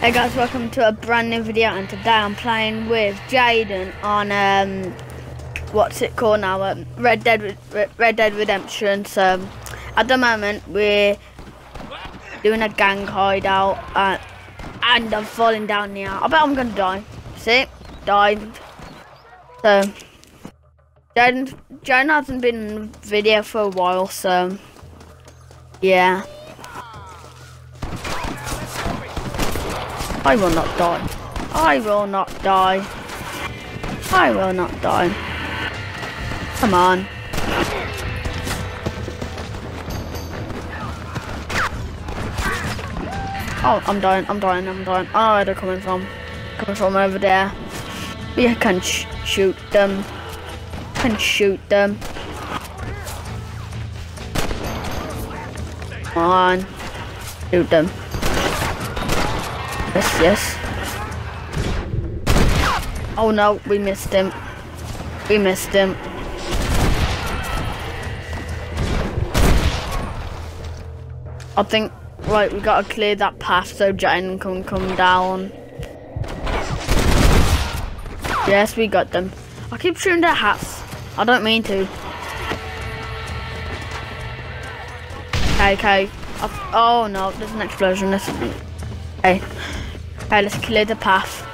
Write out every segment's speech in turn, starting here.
Hey guys, welcome to a brand new video and today I'm playing with Jaden on um what's it called now? Um, Red Dead Red Dead Redemption. So at the moment we're doing a gang hideout uh, and I'm falling down here. I bet I'm gonna die. See? Died. So Jaden Jaden hasn't been in the video for a while, so yeah. I will not die. I will not die. I will not die. Come on. Oh, I'm dying, I'm dying, I'm dying. Oh, where they're coming from. Coming from over there. We can sh shoot them. Can shoot them. Come on. Shoot them. Yes, yes. Oh no, we missed him. We missed him. I think, right, we gotta clear that path so Jen can come down. Yes, we got them. I keep shooting their hats. I don't mean to. Okay, okay. oh no, there's an explosion. This. Okay. Okay, let's clear the path.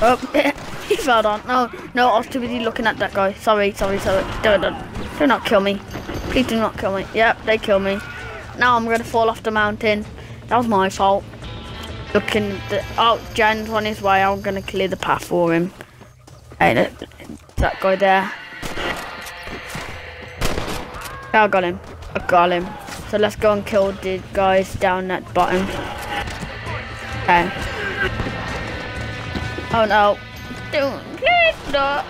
Oh, he fell down. No, no, I was too busy looking at that guy. Sorry, sorry, sorry. Don't, don't, do not kill me. Please do not kill me. Yep, they kill me. Now I'm gonna fall off the mountain. That was my fault. Looking, the, oh, Jan's on his way. I'm gonna clear the path for him. Hey, that guy there. I got him. I got him. So let's go and kill the guys down that bottom. Okay. Oh no. Don't please not.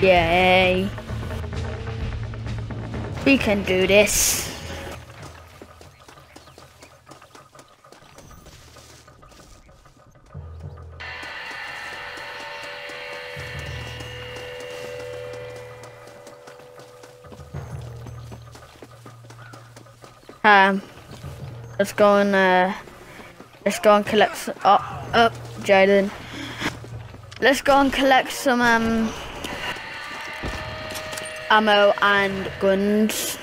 Yay. We can do this. Um, let's go and uh, let's go and collect. Some, oh, oh, Jaden. Let's go and collect some um ammo and guns.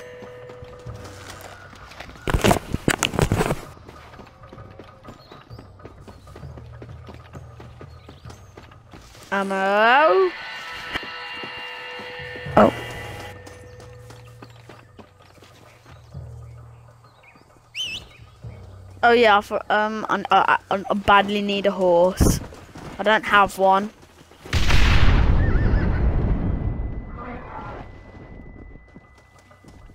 Ammo. Oh yeah, for, um, I, I, I badly need a horse. I don't have one.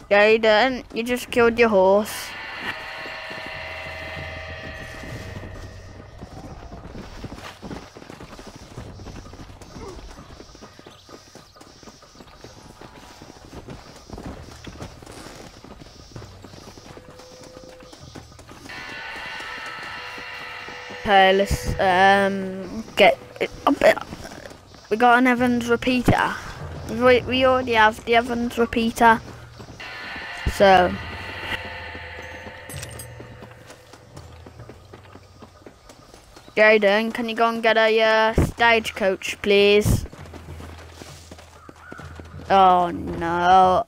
Jaden, you just killed your horse. Okay, let's um get a bit. We got an Evans repeater. We we already have the Evans repeater. So Jaden, can you go and get a uh, stagecoach, please? Oh no.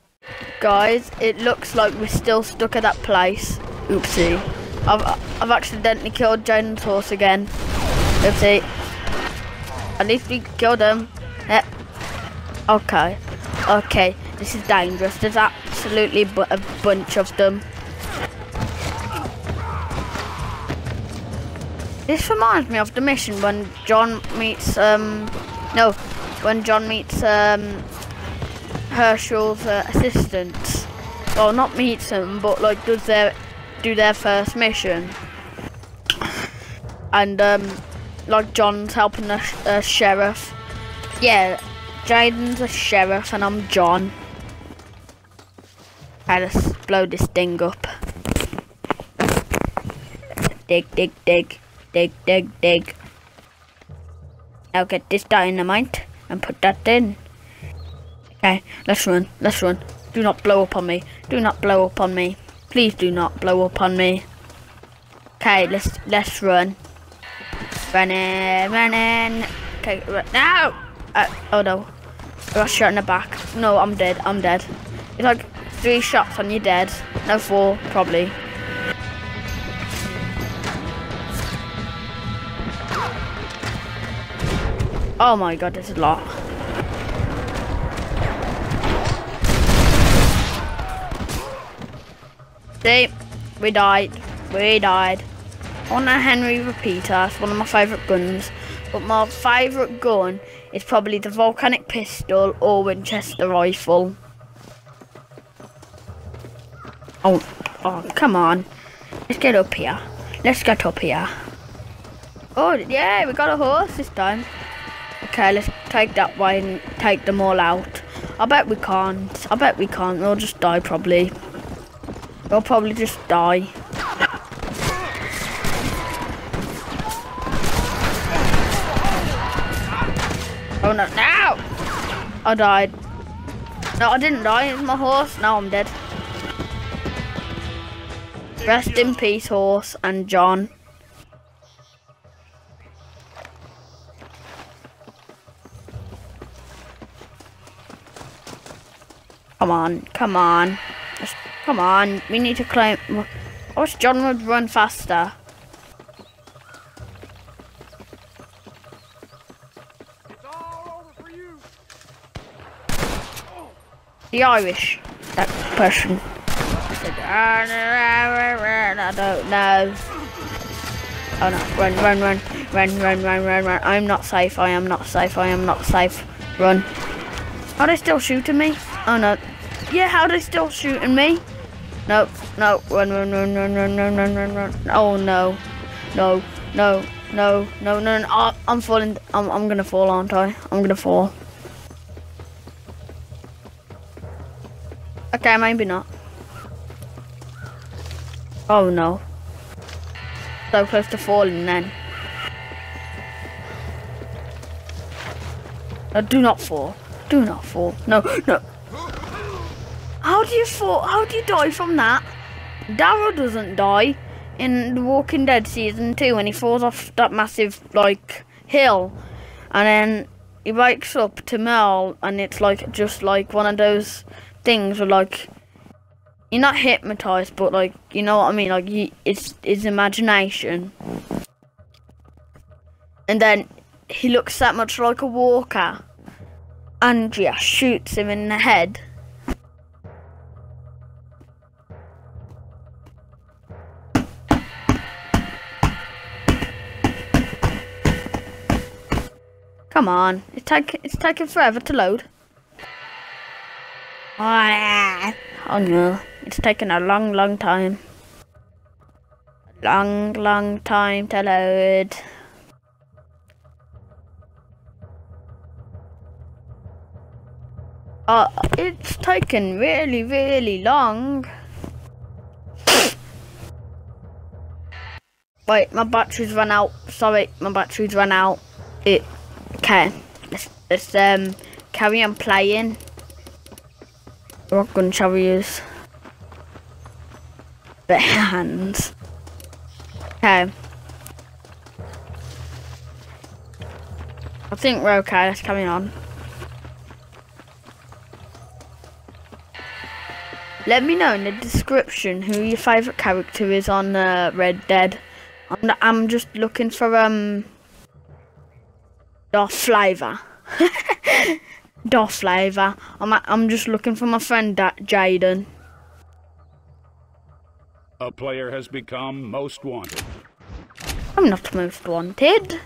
Guys, it looks like we're still stuck at that place. Oopsie. I've I've accidentally killed Jaden's horse again. Oopsie. At least we killed him. Yeah. Okay. Okay. This is dangerous. There's absolutely a bunch of them. This reminds me of the mission when John meets um no when John meets um Herschel's uh, assistants. Well, not meets them, but like does their do their first mission. And, um, like John's helping the sheriff. Yeah, Jaden's a sheriff and I'm John. I just blow this thing up. Dig, dig, dig, dig, dig, dig. Now get this dynamite and put that in. Okay, let's run. Let's run. Do not blow up on me. Do not blow up on me. Please do not blow up on me. Okay, let's let's run. Running, running. Okay, run. No! Uh, oh no. I got shot in the back. No, I'm dead. I'm dead. It's like three shots and you're dead. No, four, probably. Oh my god, there's a lot. See, we died. We died. On a Henry repeater, it's one of my favourite guns. But my favourite gun is probably the volcanic pistol or Winchester rifle. Oh, oh, come on. Let's get up here. Let's get up here. Oh, yeah, we got a horse this time. Okay, let's take that one and take them all out. I bet we can't. I bet we can't. They'll just die probably. They'll probably just die. Oh no, no! I died. No, I didn't die. It's my horse. Now I'm dead. Rest in peace, horse and John. Come on, come on. Come on, we need to climb. I wish John would run faster. The Irish, that person. I don't know. Oh no, run, run, run, run, run, run, run, run. I'm not safe, I am not safe, I am not safe. Run. Are they still shooting me? Oh no, yeah, how are they still shooting me? No, no, run, run, run, run, run, run, run, run, run. Oh no, no, no, no, no, no, no. Oh, I'm falling. I'm, I'm gonna fall, aren't I? I'm gonna fall. Okay, maybe not. Oh no. So close to falling then. No, do not fall. Do not fall. No, no. Do you fall? How do you die from that? Daryl doesn't die in The Walking Dead season two when he falls off that massive like hill, and then he wakes up to Merle, and it's like just like one of those things where like you're not hypnotized, but like you know what I mean. Like you, it's his imagination, and then he looks that much like a walker. Andrea shoots him in the head. Come on, it's taking it's taking forever to load. Oh, no, it's taking a long, long time. Long, long time to load. Oh, it's taken really, really long. Wait, my battery's run out. Sorry, my battery's run out. It Okay, let's, let's um, carry on playing. What gun shall we use? The hands. Okay. I think we're okay, let's carry on. Let me know in the description who your favourite character is on uh, Red Dead. I'm, I'm just looking for um Darth Flava. Darth Flava. I'm I'm just looking for my friend Jaden. A player has become most wanted. I'm not most wanted.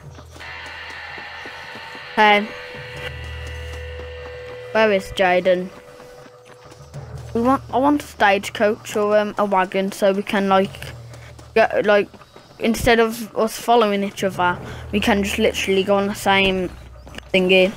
Hey. Where is Jaden? We want I want a stagecoach or um, a wagon so we can like get like instead of us following each other, we can just literally go on the same thingy.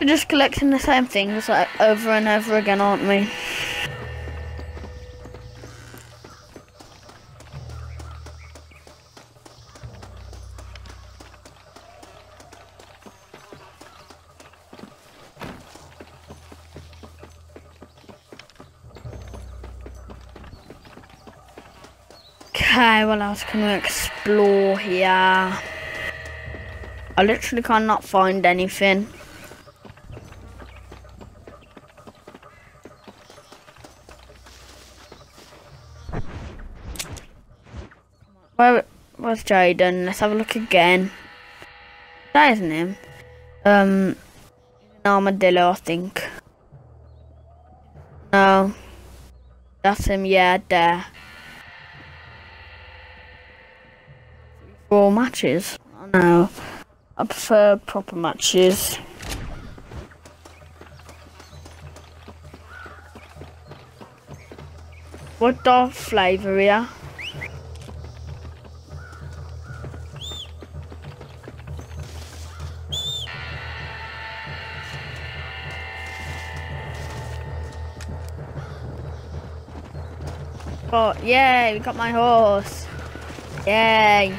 We're just collecting the same things like over and over again, aren't we? Else can we explore here? I literally cannot find anything. Where was Jaden? Let's have a look again. That isn't him. Um, an armadillo, I think. No, that's him. Yeah, there. Matches. No, I prefer proper matches. What the flavour here? Oh, yay, we got my horse. Yay.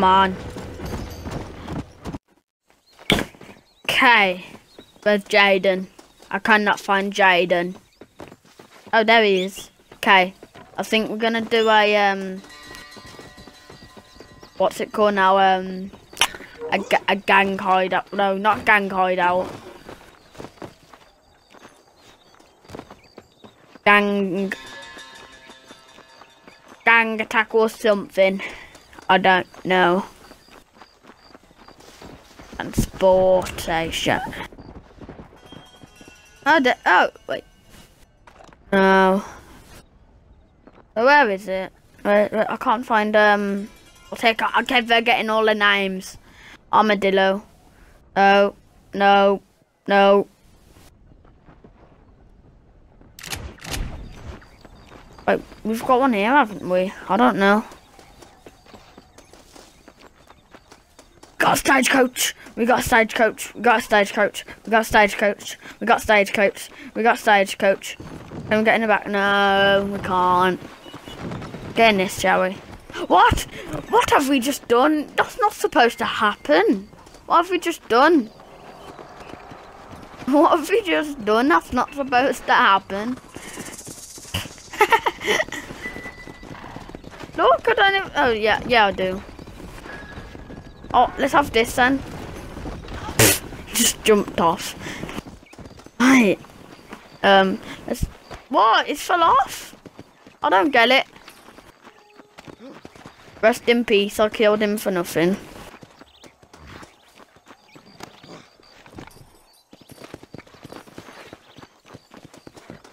Come on. Okay. Where's Jaden? I cannot find Jaden. Oh, there he is. Okay. I think we're gonna do a, um... What's it called now? Um... A, a gang hideout. No, not gang hideout. Gang... Gang attack or something. I don't know. Transportation. Oh, the, oh, wait. No. So where is it? I can't find, um, I'll take, I keep forgetting all the names. Armadillo. No, no, no. Wait, we've got one here, haven't we? I don't know. Got a stagecoach. We got a stagecoach. We got a stagecoach. We got a stagecoach. We got a stagecoach. We got a stagecoach. Can we get in the back? No, we can't. Get in this, shall we? What? What have we just done? That's not supposed to happen. What have we just done? What have we just done? That's not supposed to happen. Look, I don't even... Oh, yeah, yeah, I do. Oh, let's have this then. Just jumped off. Right. Um, let's... What? It fell off? I don't get it. Rest in peace, I killed him for nothing.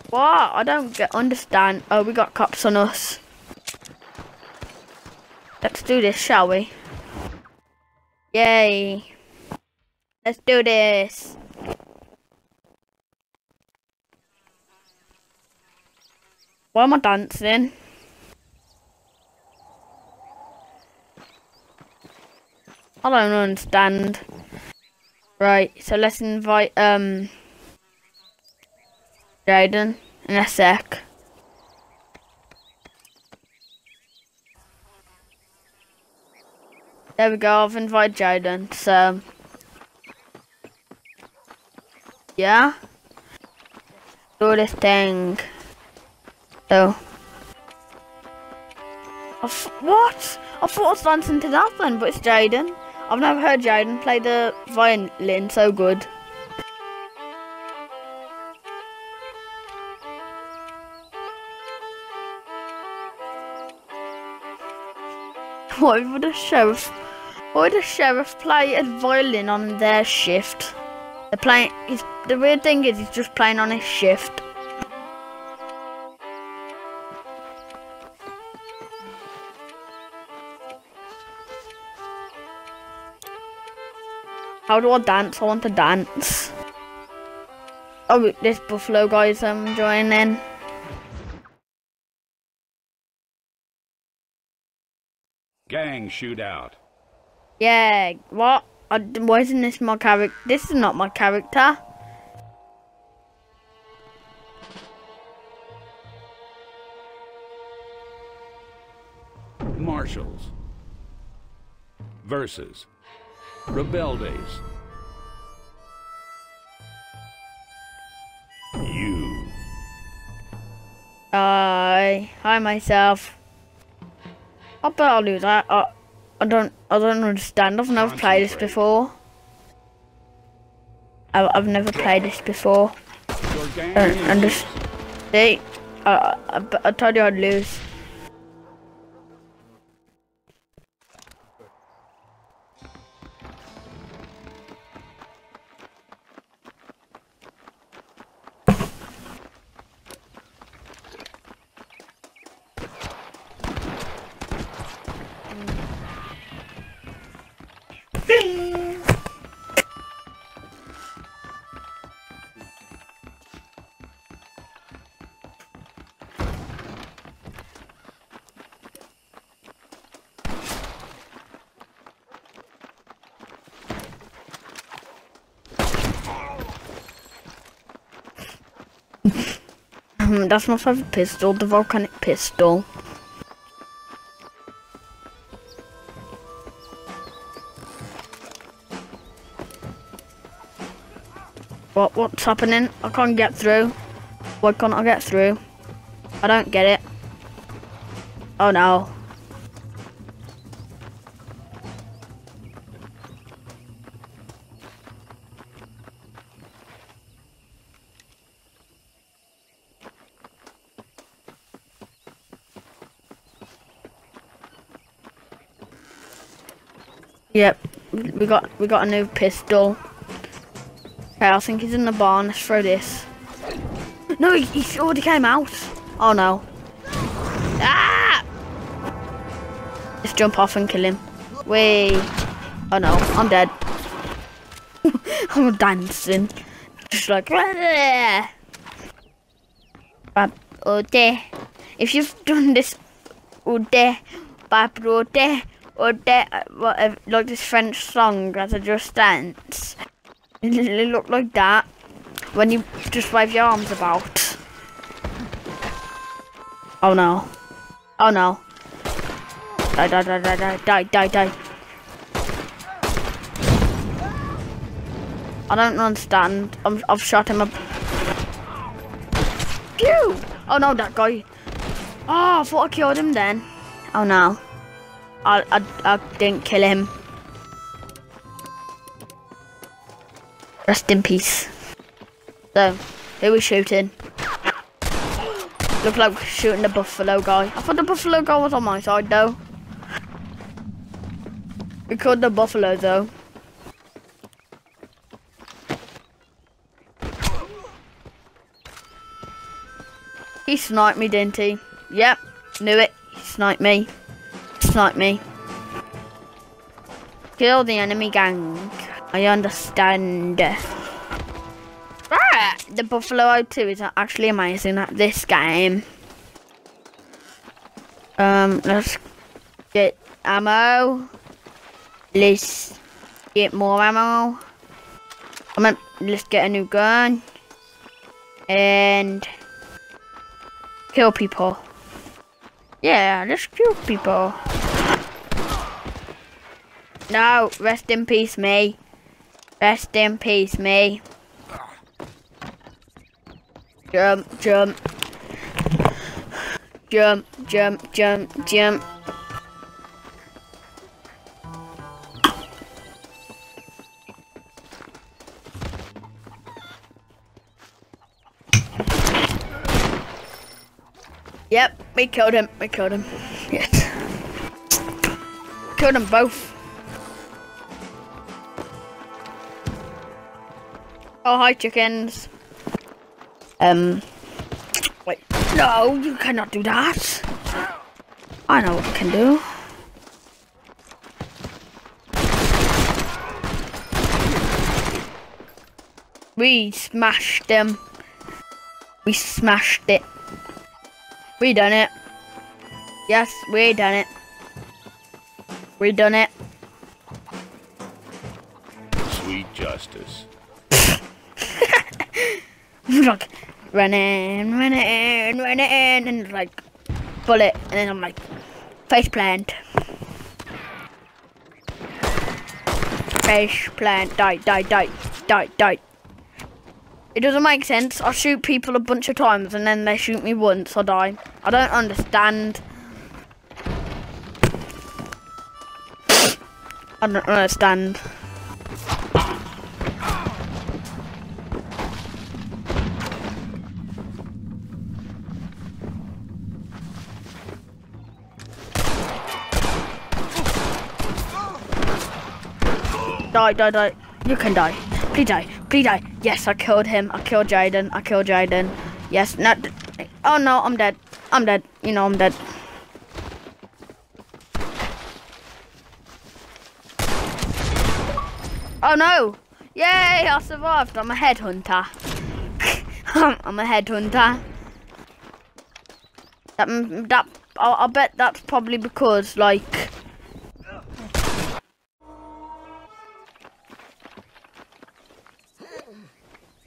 What? I don't get understand. Oh, we got cops on us. Let's do this, shall we? Yay. Let's do this. Why am I dancing? I don't understand. Right, so let's invite um Jaden in a sec. There we go, I've invited Jaden, so... Yeah? Do this thing. So... what? I thought I was dancing to that then, but it's Jaden. I've never heard Jaden play the violin so good. Why would a sheriff? Why a sheriff play a violin on their shift? They're playing. The weird thing is, he's just playing on his shift. How do I dance? I want to dance. Oh, this buffalo guy's um joining. In gang shootout. Yeah, what? I, why isn't this my character? This is not my character. Marshals. Versus. Rebeldes. You. Hi, hi myself. I bet I'll lose. that. I, I don't, I don't understand. I've never played this before. I, I've never played this before. Your gang And, uh, is and just, see, I, I, I told you I'd lose. Hmm, That's my favorite pistol, the volcanic pistol. What what's happening? I can't get through. Why can't I get through? I don't get it. Oh no. Yep, we got we got a new pistol. Okay, I think he's in the barn. Let's throw this. No, he, he already came out. Oh no. Ah! Let's jump off and kill him. Wait. Oh no, I'm dead. I'm dancing. Just like. Bab ode. If you've done this ode, bab ode, uh, whatever, like this French song as a just dance. It literally look like that when you just wave your arms about. Oh no. Oh no. Die, die, die, die, die, die, die, die. I don't understand. I'm, I've shot him up. Oh no, that guy. Oh, I thought I killed him then. Oh no. I, I, I didn't kill him. Rest in peace. So, who we shooting? Look like we're shooting the buffalo guy. I thought the buffalo guy was on my side though. We killed the buffalo though. He sniped me, didn't he? Yep, knew it. He sniped me. Sniped me. Kill the enemy gang. I understand. Right, the Buffalo 02 is actually amazing at this game. Um, let's get ammo. Let's get more ammo. I mean, let's get a new gun. And kill people. Yeah, let's kill people. No, rest in peace, me. Rest in peace, me. Jump, jump. Jump, jump, jump, jump. Yep, we killed him. We killed him. Yes. killed them both. Oh, hi, chickens. Um, wait. No, you cannot do that. I know what I can do. We smashed them. We smashed it. We done it. Yes, we done it. We done it. Sweet justice. like running, running, running, and like bullet, and then I'm like face plant, face plant, die, die, die, die, die. It doesn't make sense. I shoot people a bunch of times and then they shoot me once, I die. I don't understand. I don't understand. Die, die, die. You can die. Please die. Please die. Yes, I killed him. I killed Jaden. I killed Jaden. Yes, not. Oh no, I'm dead. I'm dead. You know, I'm dead. Oh no! Yay, I survived. I'm a headhunter. I'm a headhunter. That, that, I, I bet that's probably because, like,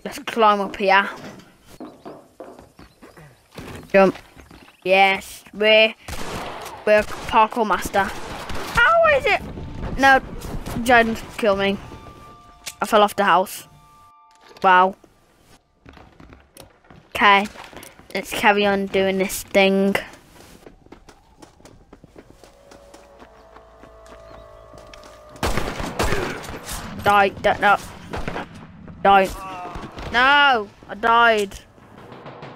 Let's climb up here. Jump. Yes, we're we're parkour master. How is it? No, Jaden kill me. I fell off the house. Wow. Okay, let's carry on doing this thing. Die, don't, no. Die. No, I died.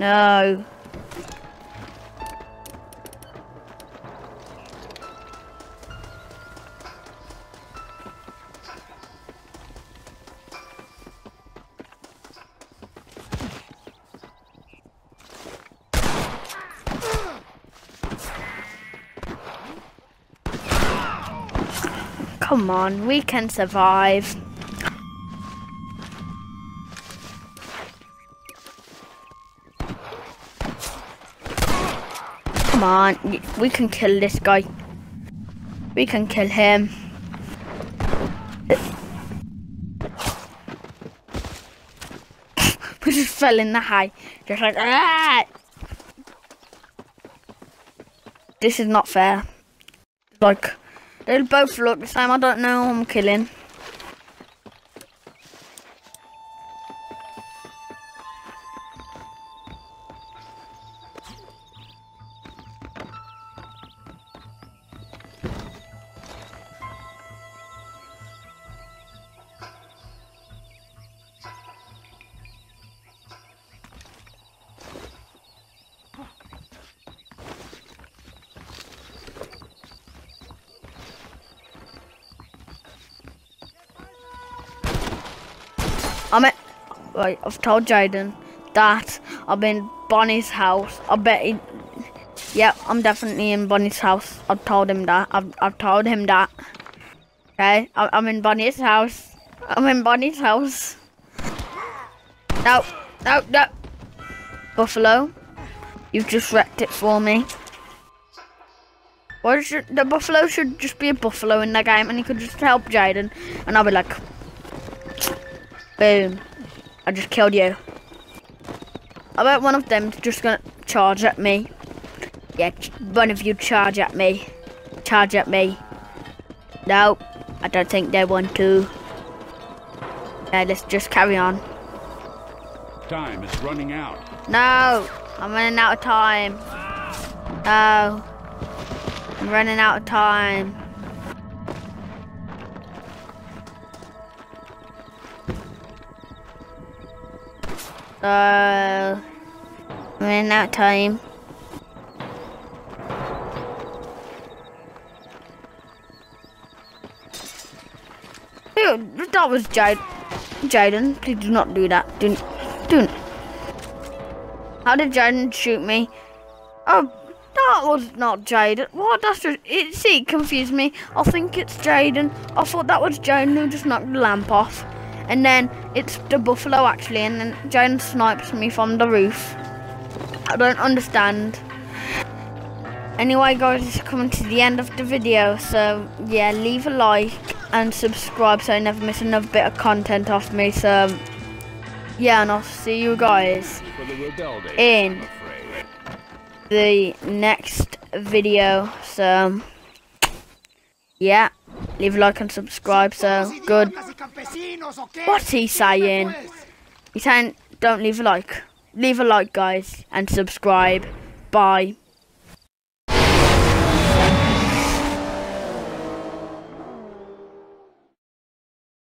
No. Come on, we can survive. Come on, we can kill this guy. We can kill him. we just fell in the high. Just like, ah! This is not fair. Like, they both look the same. I don't know who I'm killing. I'm at. Right, I've told Jaden that I'm in Bonnie's house. I bet he. Yep, I'm definitely in Bonnie's house. I've told him that. I've, I've told him that. Okay, I, I'm in Bonnie's house. I'm in Bonnie's house. No, no, no. Buffalo, you've just wrecked it for me. Why should the buffalo should just be a buffalo in the game, and he could just help Jaden, and I'll be like, Boom. I just killed you. I bet one of them's just gonna charge at me. Yeah, one of you charge at me. Charge at me. No, I don't think they want to. Yeah, let's just carry on. Time is running out. No, I'm running out of time. No, I'm running out of time. I'm running out time. Dude, that was Jade. Jaden, please do not do that. Do, do. How did Jaden shoot me? Oh, that was not Jaden. What? That's just it. See, confused me. I think it's Jaden. I thought that was Jaden who just knocked the lamp off, and then it's the buffalo actually, and then Jaden snipes me from the roof. I don't understand. Anyway, guys, it's coming to the end of the video, so yeah, leave a like and subscribe so you never miss another bit of content off me. So yeah, and I'll see you guys In. The next video. So yeah, leave a like and subscribe. So good. What's he saying? He's saying don't leave a like. Leave a like, guys, and subscribe. Bye.